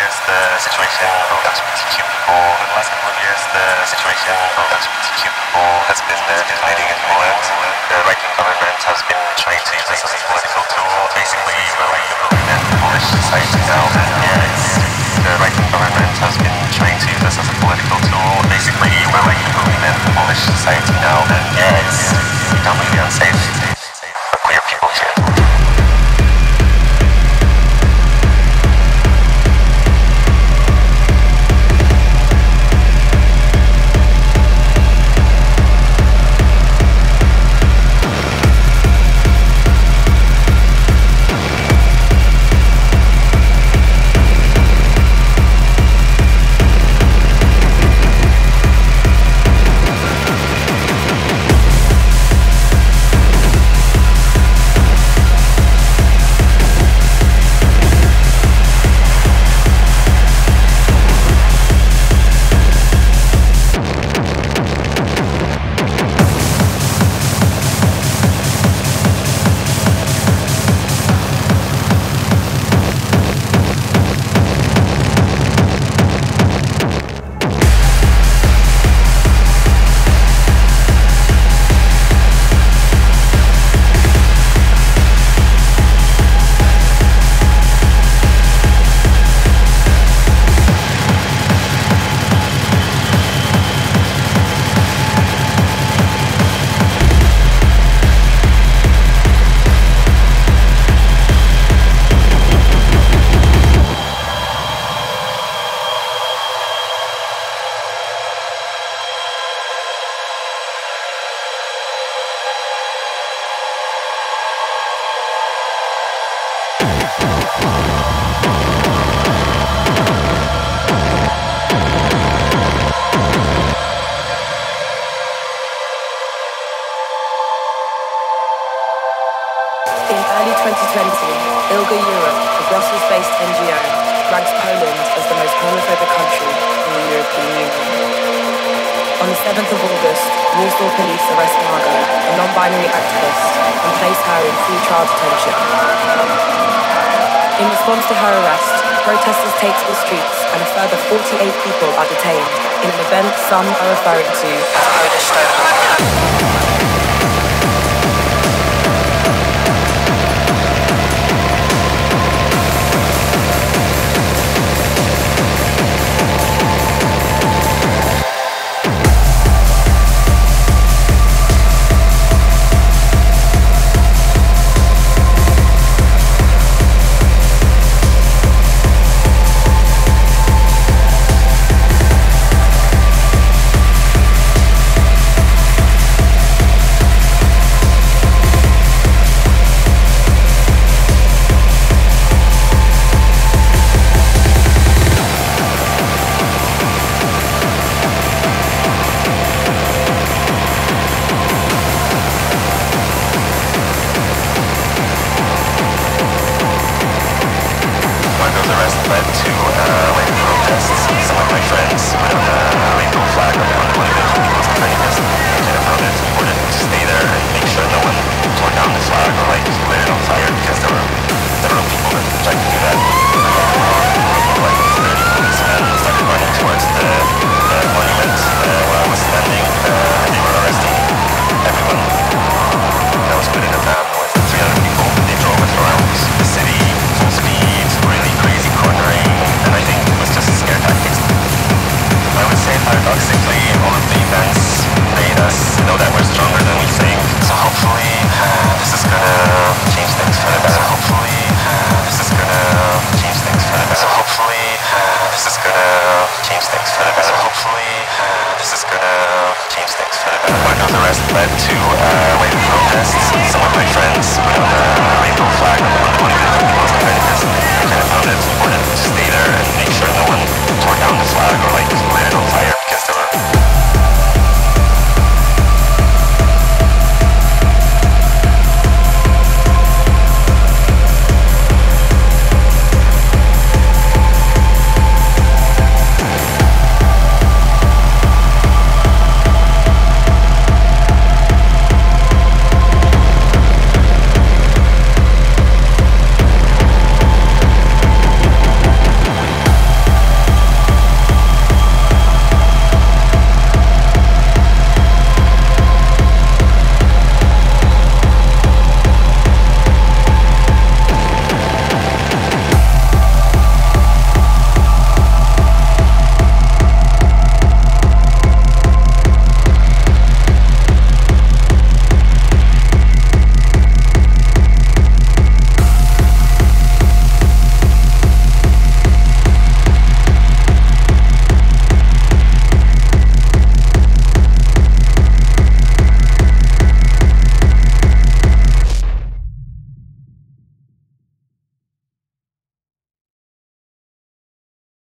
years, the situation of LGBTQ people, in the last couple of years, the situation of LGBTQ people has been uh, declining in Poland. The right-wing government has been trying to use this as a political tool. Basically, we're like the in Polish society now. It's, the right-wing government has been trying to use this as a political tool. Basically, we're like the in Polish society now. And yeah, it's become really unsafe 2020, ILGA Europe, a Brussels-based NGO, ranks Poland as the most homophobic country in the European Union. On the 7th of August, Warsaw police arrest Margot, a non-binary activist, and place her in free trial detention. In response to her arrest, protesters take to the streets and a further 48 people are detained in an event some are referring to as Polish Stonewall. Stay there Margot's arrest led to uh, like protests. Some of my friends